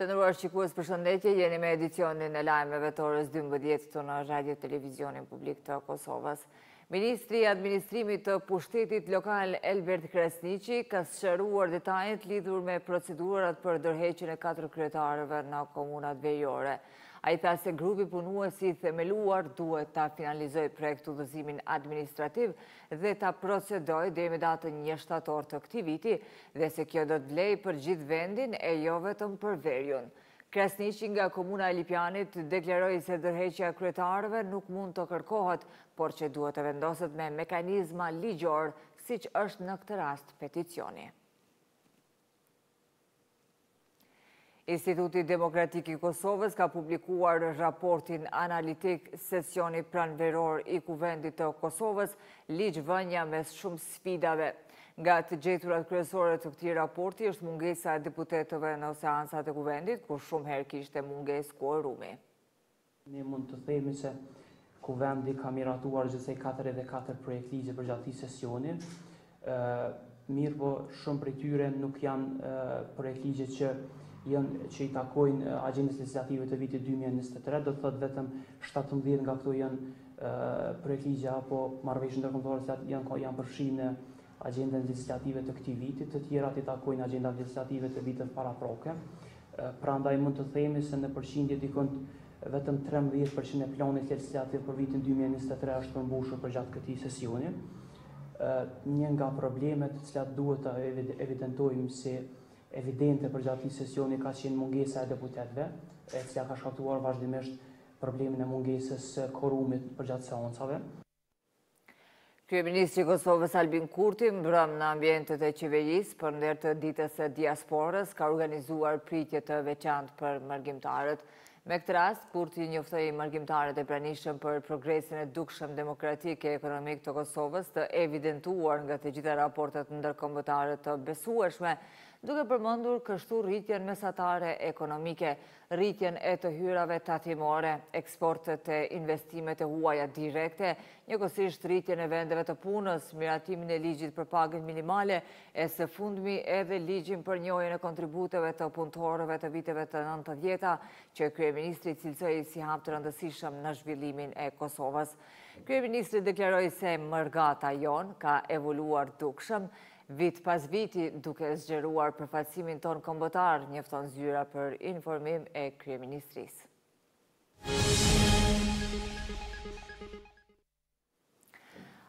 Të nderuar shikues përshëndetje, jeni me edicionin e lajmeve të orës 12 këtu në Radio Televizionin Publik të Kosovës. Ministri i Administrimit të Pushtetit Lokal Elbert Krasniqi ka sqaruar detajet lidhur me procedurat për dorëheqjen e 4 kryetarëve në komunat veriore. Ai tha se grupi punues i themeluar duhet ta finalizojë projekt-udhëzimin administrativ dhe ta procedojë deri me datën një shtator të këtij viti dhe se kjo do të vlejë për gjithë vendin e jo vetëm për veriun. Krasniqi nga Komuna e Lipjanit deklaroi se dorëheqja e kryetarëve nuk mund të kërkohet, por që duhet të vendoset me mekanizma ligjorë, siç është në këtë rast peticioni. Instituti Demokratik i Kosovës ka publikuar raportin analitik Sesioni pranveror i Kuvendit të Kosovës, ligjvënia mes shumë sfidave. Nga të gjeturat kryesore të këtij raporti është mungesa e deputetëve në seancat e Kuvendit, ku shumë herë kishte mungesë kuorumi. Ne mund të themi se Kuvendi ka miratuar gjithsej katërdhjetë e katër projektligje përgjatë këtij sesioni, mirëpo shumë prej tyre nuk janë projektligje që janë që i takojnë agjendës legjislative të vitit dy mijë e njëzet e tre, do të thotë vetëm shtatëmbëdhjetë nga këto janë projektligje apo marrëveshje ndërkombëtare të cilat janë janë përfshirë në Agjendën Legjislative të këtij viti, të tjerat i takojnë Agjendave Legjislative të viteve paraprake. Prandaj mund të themi se në përqindje dikund vetëm trembëdhjetë për qind e Planit Legjislativ për vitin dy mijë e njëzet e tre është përmbushur përgjatë këtij sesioni. Një nga problemet të cilat duhet të evidentojmë si evidente përgjatë këtij sesioni ka qenë mungesa e deputetëve, e cila ka shkaktuar vazhdimisht problemin e mungesës së kuorumit përgjatë seancave. Kryeministri i Kosovës Albin Kurti mbrëmë në ambientet e qeverisë për nder të ditës së diasporës ka organizuar pritje të veçantë për mërgimtarët. Me këtë rast, Kurti njoftoi mërgimtarët e pranishëm për progresin e dukshëm demokratik e ekonomik të Kosovës të evidentuar nga të gjitha raportet ndërkombëtare të besueshme, duke përmendur kështu rritjen mesatare ekonomike, rritjen e të hyrave tatimore, eksportet e investimet e huaja direkte, njëkohësisht rritjen e vendeve të punës, miratimin e ligjit për pagën minimale e së fundmi edhe ligjin për njohjen e kontributeve të punëtorëve të viteve të nëntëdhjeta që kryeministri cilësoi si hap të rëndësishëm në zhvillimin e Kosovës. Kryeministri deklaroi se mërgata jonë ka evoluar dukshëm Vit pas viti, duke zgjeruar përfaqësimin tonë kombëtar, njofton zyra për informim e Kryeministrisë.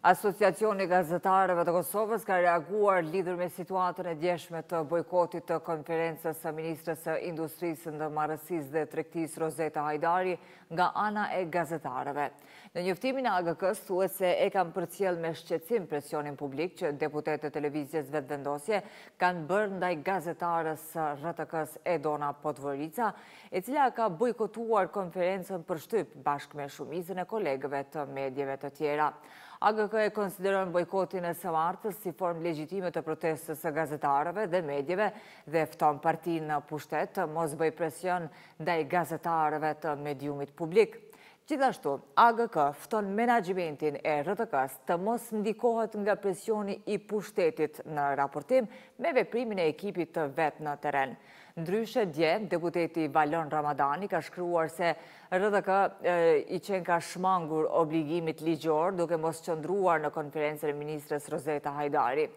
Asociacioni i Gazetarëve të Kosovës ka reaguar lidhur me situatën e djeshme të bojkotit të konferencës së Ministres së Industrisë, Ndërmarrësisë dhe Tregtisë Rozeta Hajdari nga ana e gazetarëve. Në njoftimin e AGK-së thuhet se e kanë përcjellë me shqetësim presionin publik që deputetë të Lëvizjes Vetëvendosje kanë bërë ndaj gazetarës së RTK-së Edona Podvorica, e cila ka bojkotuar konferencën për shtyp bashkë me shumicën e kolegëve të medieve të tjera. AGK e konsideron bojkotin e së martës si formë legjitime të protestës së gazetarëve dhe medieve dhe fton partinë në pushtet të mos bëjë presion ndaj gazetarëve të mediumit publik. Gjithashtu, AGK fton menaxhmentin e RTK-së të mos ndikohet nga presioni i pushtetit në raport me veprimin e ekipit të vet në terren. Ndryshe, dje, deputeti Valon Ramadani ka shkruar se RTK i qenka shmangur obligimit ligjor duke mos qëndruar në konferencën e ministres Rozeta Hajdari.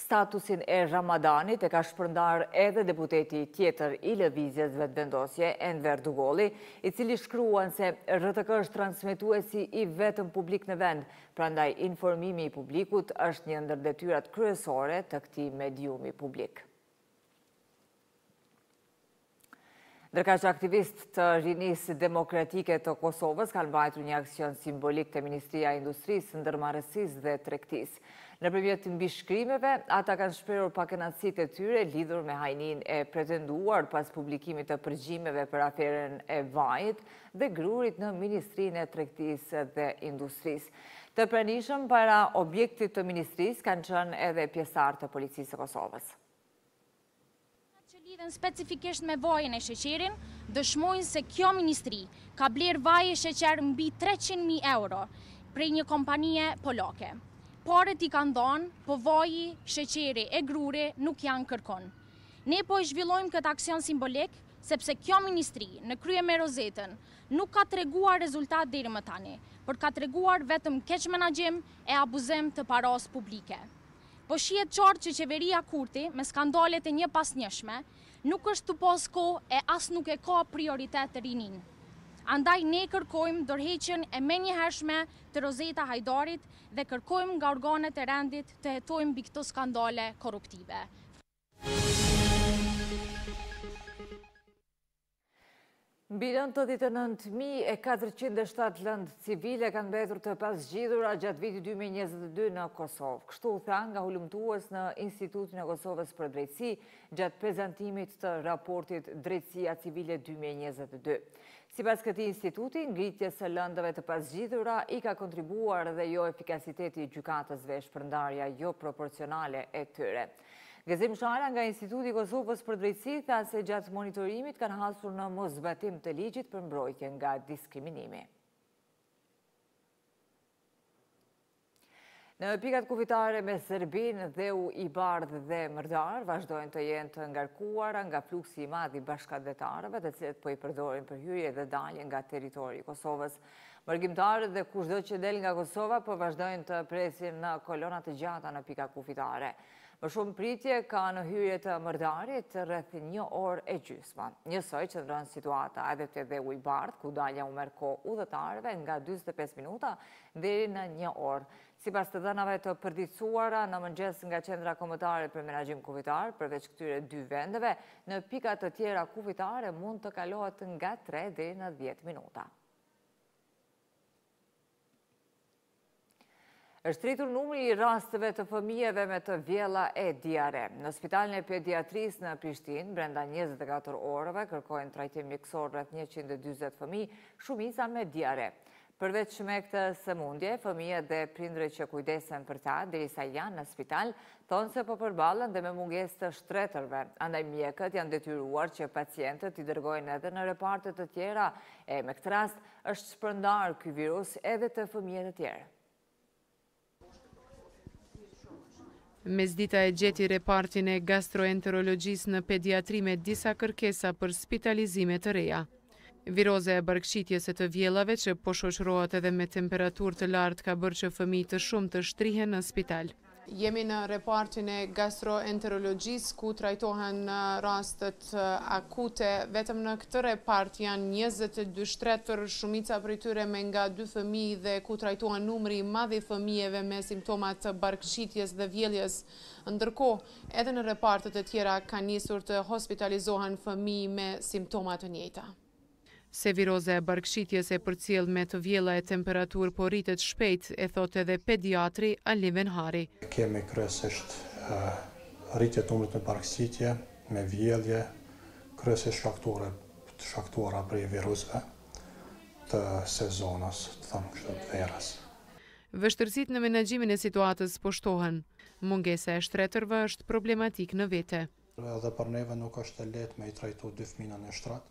Statusin e Ramadanit e ka shpërndarë edhe deputeti tjetër i Lëvizjes Vetëvendosje, Enver Dugolli, i cili shkruan se RTK është transmetuesi i vetëm publik në vend, prandaj informimi i publikut është një ndër detyrat kryesore të këtij mediumi publik. Ndërkaq aktivistë të Rinisë Demokratike të Kosovës kanë mbajtur një aksion simbolik te Ministria e Industrisë, Ndërmarrësisë dhe Tregtisë. Nëpërmjet mbishkrimeve, ata kanë shprehur pakënaqësitë e tyre lidhur me hajninë e pretenduar pas publikimit të përgjimeve për aferën e vajit dhe grurit në Ministrinë e Tregtisë dhe Industrisë. Të pranishëm para objektit të ministrisë kanë qenë edhe pjesëtarë të Policisë së Kosovës. Shifrat që lidhen specifikisht me vajin e sheqerin dëshmojnë se kjo ministri ka blerë vaj e sheqer mbi treqind mijë euro prej një kompanie polake. Paret i ka dhonë, po vaji, sheqeri e gruri nuk janë kërkund. Ne po e zhvillojmë këtë aksion simbolik sepse kjo ministri në krye me Rozetën nuk ka treguar rezultat deri më tani, por ka treguar vetëm keqmenaxhim e abuzim të parasë publike. Po shihet qartë që qeveria Kurti, me skandalet e njëpasnjëshme, nuk është tu pasë kohë e as nuk e ka prioritet rininë. Andaj ne kërkojmë dorëheqjen e menjëhershme të Rozeta Hajdarit dhe kërkojmë nga organet e rendit të hetojnë mbi këto skandale korruptive. Mbi nëntëdhjetë e nëntë mijë e katërqind e shtatë lëndë civile kanë mbetur të pazgjidhura gjatë vitit dy mijë e njëzet e dy në Kosovë. Kështu u tha nga hulumtues në Institutin e Kosovës për Drejtësi gjatë prezantimit të raportit Drejtësia Civile dy mijë e njëzet e dy. Sipas këtij instituti, ngritjes së lëndëve të pazgjidhura i ka kontribuar dhe joefikasiteti i gjykatësve e shpërndarja joproporcionale e tyre. Gëzim Shala nga Instituti i Kosovës për Drejtësi tha se gjatë monitorimit kanë hasur në moszbatim të ligjit për mbrojtje nga diskriminimi. Në pikat kufitare me Serbinë, Dheu i Bardhë dhe Merdar, vazhdojnë të jenë të ngarkuara nga fluksi i madh i bashkatdhetarëve të cilët po i përdorin për hyrje dhe dalje nga territori i Kosovës. Mërgimtarët dhe kushdo që del nga Kosova po vazhdojnë të presin në kolona të gjata në pika kufitare. Më shumë pritje ka në hyrje të Merdarit rreth një orë e gjysmë. Njësoj qëndron situata edhe te Dheu i Bardhë, ku dalja u merr kohë udhëtarëve nga dyzet e pesë minuta deri në një orë. Sipas të dhënave të përditësuara në mëngjes nga Qendra Kombëtare për Menaxhim Kufitar, përveç këtyre dy vendeve, në pika të tjera kufitare mund të kalohet nga tre deri në dhjetë minuta. Është rritur numri i rasteve të fëmijëve me të vjella e diare. Në spitalin e pediatrisë në Prishtinë, brenda 24 orëve kërkojnë trajtim mjekësor rreth 140 fëmijë, shumica me diare. Përveç me këtë sëmundje, fëmijët dhe prindërit që kujdesen për ta, derisa janë në spital, thonë se po përballen dhe me mungesë të shtretërve, andaj mjekët janë detyruar që pacientët t'i dërgojnë edhe në reparte të tjera e me këtë rast është shpërndarë ky virus edhe te fëmijë të tjerë. Mesdita e gjeti repartin e gastroenterologjisë në pediatri me disa kërkesa për spitalizime të reja. Viroza e barkqitjes e të vjellave që po shoqërohet edhe me temperaturë të lartë ka bërë që fëmijë të shumtë të shtrihen në spital. Jemi në repartin e gastroenterologjisë ku trajtohen rastet akute, vetëm në këtë repart janë njëzet e dy shtretër, shumica prej tyre me nga dy fëmijë dhe ku trajtohen numri i madh i fëmijëve me simptoma të barkqitjes dhe vjelljes. Ndërkohë, edhe në repartet e tjera ka nisur të hospitalizohen fëmijë me simptoma të njëjta. Se viroza e barkëqitjes e përcjellë me të vjella e temperaturë po rritet shpejt, e thotë edhe pediatri Ali Vehari. Kemi kryesisht rritje të numrit me barkëqitje, me vjellje, kryesisht shkaktuara prej virusëve të sezonës, të them kështu, të verës. Vështirësitë në menaxhimin e situatës po shtohen. Mungesa e shtretërve është problematikë në vete. Edhe për neve nuk është e lehtë me i trajtu dy fëmina në shtrat,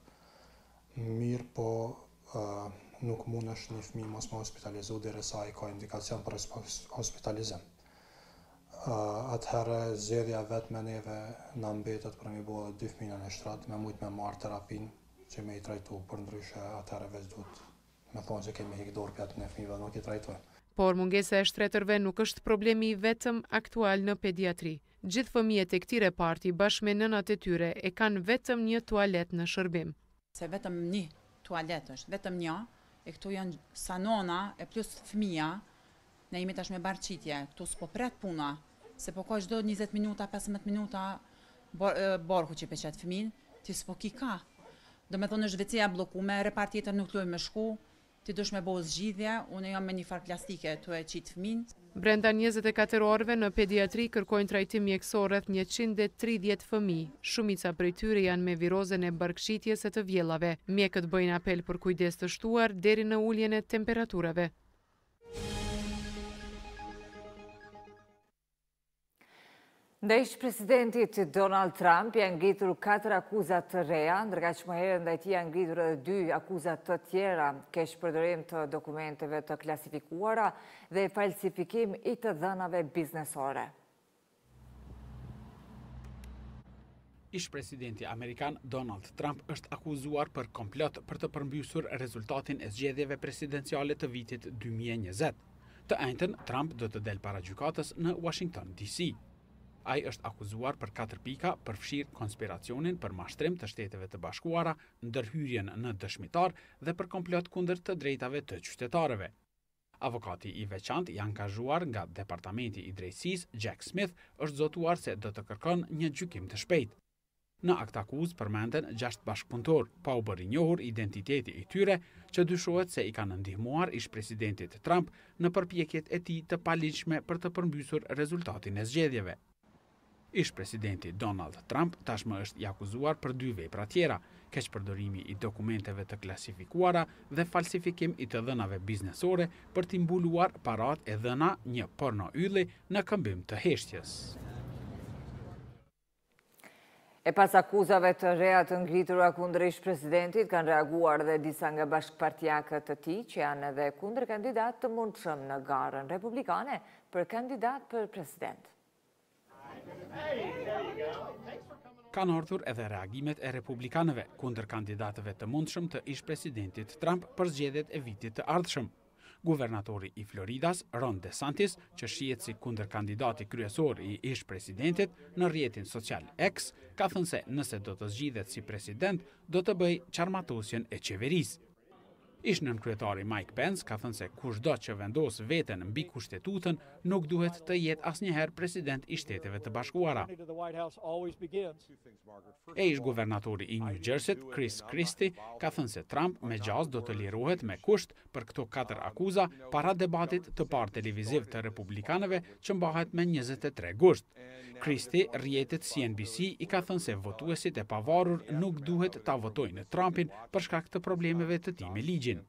mirëpo nuk munesh një fëmi mos me hospitalizu derisa ai ka indikacion për hospitalizim. Atëherë zgjedhja e vetme neve na mbetet por me i bo edhe dy fëmina në shtrat, me mujt me marrë terapinë që me i trajtu, përndryshe atëherë veç duhet Me thonë që kemi hekë dorë prej atyne fmive nuk i trajtojmë. Por mungesa e shtretërve nuk është problemi i vetëm aktual në pediatri. Gjithë fëmijët e këtij reparti bashkë me nënat e tyre e kanë vetëm një tualet në shërbim. Se vetëm nji tualet është, vetëm një, e këtu janë sa nëna e plus fëmija, Ne jemi tash me barkqitje, këtu s'po pret puna, se po ka çdo njëzet minuta, pesëmbëdhjetë minuta barku që pe qet fëmin, ti s'po ki ka. Do me thonë është veceja e blokume, repar tjetër nuk lojnë me shku, ti dush me bo zgjidhje, une jam me një farë plastike tu e qitë fëmin. Brenda njëzet e katër orëve në pediatri kërkojnë trajtim mjekësor rreth njëqind e tridhjetë fëmijë, shumica prej tyre janë me virozen e barkqitjes e të vjellave. Mjekët bëjnë apel për kujdes të shtuar deri në uljen e temperaturave. Ndaj ish-presidentit Donald Trump janë ngritur 4 akuza të reja, ndërkaq më herët ndaj tij janë ngritur edhe 2 akuza të tjera, keqpërdorim të dokumenteve të klasifikuara dhe falsifikim i të dhënave biznesore. Ish-presidenti amerikan Donald Trump është akuzuar për komplot për të përmbysur rezultatin e zgjedhjeve presidenciale të vitit 2020. Të enjten, Trump do të del para gjykatës në Washington, DC. Ai është akuzuar për katër pika, përfshirë konspiracionin për mashtrim të Shteteve të Bashkuara, ndërhyrjen në dëshmitar dhe për komplot kundër të drejtave të qytetarëve. Avokati i veçantë i angazhuar nga Departamenti i Drejtësisë, Jack Smith, është zotuar se do të kërkon një gjykim të shpejtë. Në aktakuzë përmenden gjashtë bashkëpunëtorë, pa u bërë i njohur identiteti i tyre, që dyshohet se i kanë ndihmuar ish-presidentit Trump në përpjekjet e tij të paligjshme për të përmbysur rezultatin e zgjedhjeve. Ish-presidenti Donald Trump tashmë është i akuzuar për dy vepra tjera, keqpërdorimi i dokumenteve të klasifikuara dhe falsifikim i të dhënave biznesore për t'i mbuluar paratë e dhëna një pornoylli në këmbim të heshtjes. E pas akuzave të reja të ngritura kundër ish-presidentit, kanë reaguar dhe disa nga bashkëpartiakët e tij që janë edhe kundërkandidatë të mundshëm në garën republikane për kandidatë për president. Kanë ardhur edhe reagimet e republikanëve kundërkandidatëve të mundshëm të ish-presidentit Trump për zgjedhjet e vitit të ardhshëm. Guvernatori i Floridas, Ron DeSantis, që shihet si kundërkandidati kryesor i ish-presidentit në rrjetin social X, ka thënë se nëse do të zgjidhet si president, do të bëjë çarmatosjen e qeverisë. Ish-nënkryetari Mike Pence ka thënë se kushdo që vendos veten mbi Kushtetutën nuk duhet të jetë asnjëherë president i Shteteve të Bashkuara. E ish-guvernatori i New Jersey-t, Chris Christie, ka thënë se Trump me gjasë do të lirohet me kusht për këto katër akuza para debatit të parë televiziv të republikanëve që mbahet me njëzet e tre gusht. Christie rrjetit CNBC i ka thënë se votuesit e pavarur nuk duhet ta votojnë Trumpin për shkak të problemeve të tij me ligjin.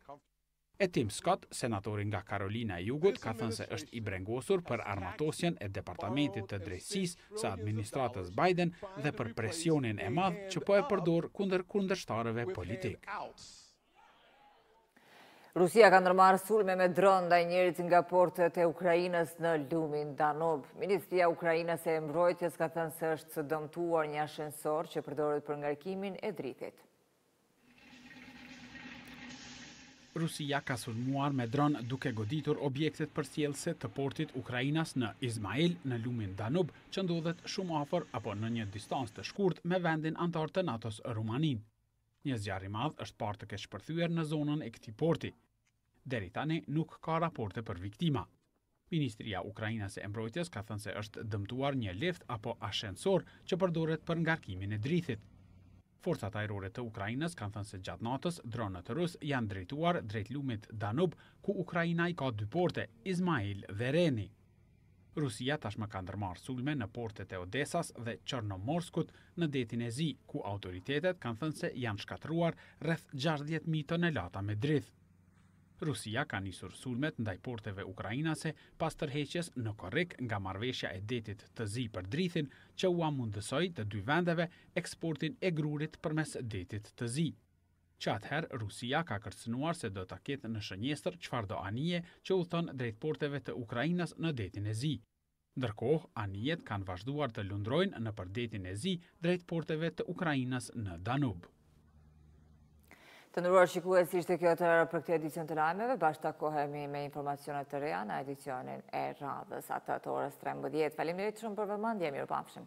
E Tim Scott, senatori nga Karolina e Jugut, ka thënë se është i brengosur për armatosjen e Departamentit të Drejtësisë së administratës Biden dhe për presionin e madh që po e përdor kundër kundërshtarëve politikë. Rusia ka ndërmarrë sulme me dronë ndaj njërit nga portet e Ukrainës në lumin Danub. Ministria ukrainase e Mbrojtjes ka thënë se është dëmtuar një ashensor që përdoret për ngarkimin e drithit. Rusia ka sulmuar me dronë duke goditur objektet përcjellëse të portit ukrainas në Izmail në lumin Danub, që ndodhet shumë afer apo në një distancë të shkurtër me vendin anëtar të NATO-s Rumaninë. Një zjarr i madh është parë të ketë shpërthyer në zonën e këtij porti. Deri tani nuk ka raporte për viktima. Ministria ukrainase e Mbrojtjes ka thënë se është dëmtuar një lift apo ashensor që përdoret për ngarkimin e drithit. Forcat ajrore të Ukrainës kanë thënë se gjatë natës dronët rusë janë drejtuar drejt lumit Danub, ku Ukraina i ka dy porte, Izmail dhe Reni. Rusia tashmë ka ndërmarrë sulme në portet e Odesas dhe Çornomorskut në Detin e Zi, ku autoritetet kanë thënë se janë shkatërruar rreth gjashtëdhjetë mijë tonelata me drithë. Rusia ka nisur sulmet ndaj porteve ukrainase pas tërheqjes në korrik nga marrëveshja e Detit të Zi për drithin, që ua mundësoi të dy vendeve eksportin e grurit përmes Detit të Zi. që atëherë Rusia ka kërcënuar se do ta ketë në shënjestër çfarëdo anije që udhëton drejt porteve të Ukrainës në Detin e Zi. Ndërkohë, anijet kanë vazhduar të lundrojnë nëpër Detin e Zi drejt porteve të Ukrainës në Danub. Të nderuar shikues, ishte kjo e tëra për këtë edicion të lajmeve, bashkë takohemi me informacionet e reja në edicionin e radhës, atë të orës 13. Faleminderit shumë për vëmendje, mirupafshim.